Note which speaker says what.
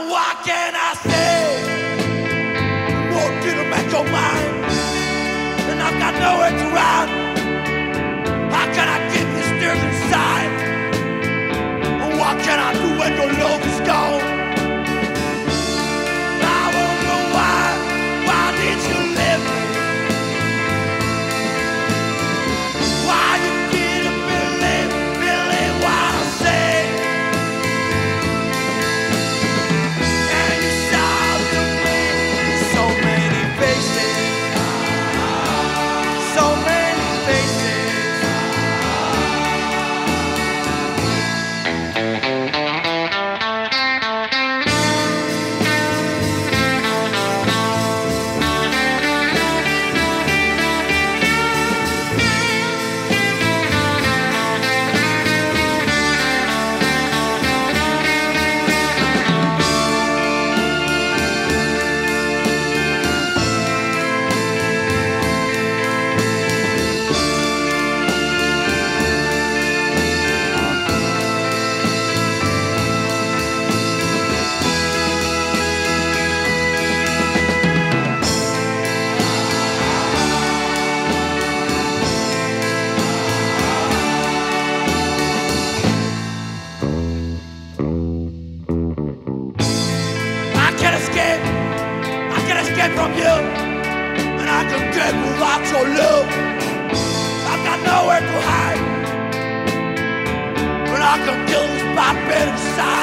Speaker 1: now what can I say? Won't get them at your mind, and I've got nowhere to get from you, and I can get without your love. I've got nowhere to hide, but I can kill this bad bit inside.